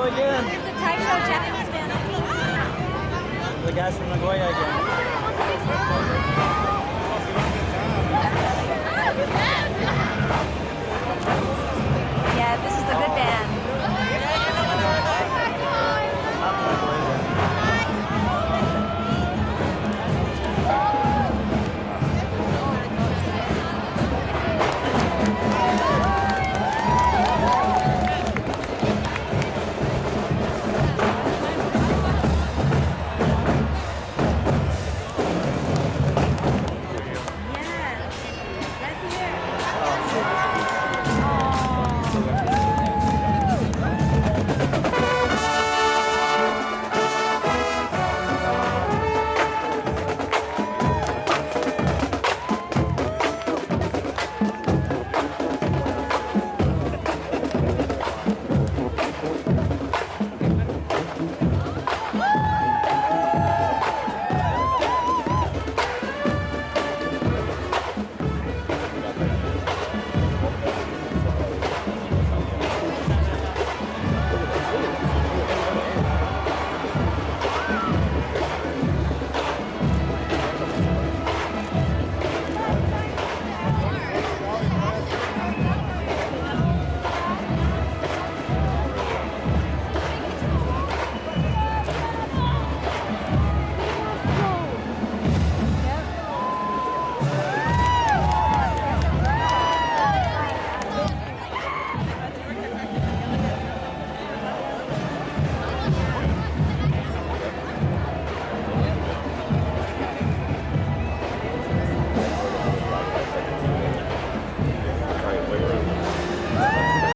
Nagoya again. It's a Taisho Japanese band. The guys from Nagoya again.